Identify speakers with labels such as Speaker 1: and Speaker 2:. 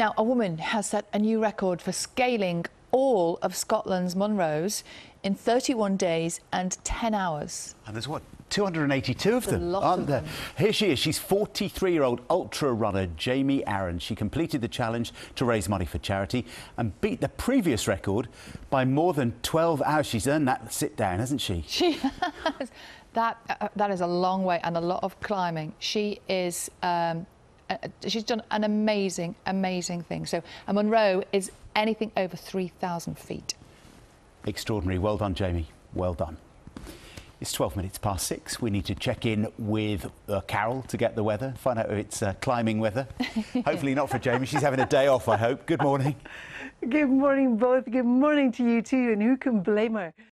Speaker 1: Now, a woman has set a new record for scaling all of Scotland's Munros in 31 days and 10 hours.
Speaker 2: And there's what, 282 of them, aren't
Speaker 1: of
Speaker 2: there?
Speaker 1: them.
Speaker 2: Here she is. She's 43 year old ultra runner Jamie Aaron. She completed the challenge to raise money for charity and beat the previous record by more than 12 hours. She's earned that sit down, hasn't she?
Speaker 1: She has. That, uh, that is a long way and a lot of climbing. She is. Um, uh, she's done an amazing, amazing thing. So, a Munro is anything over 3,000 feet.
Speaker 2: Extraordinary. Well done, Jamie. Well done. It's 12 minutes past six. We need to check in with uh, Carol to get the weather, find out if it's uh, climbing weather. Hopefully not for Jamie. She's having a day off, I hope. Good morning.
Speaker 3: Good morning, both. Good morning to you too. And who can blame her?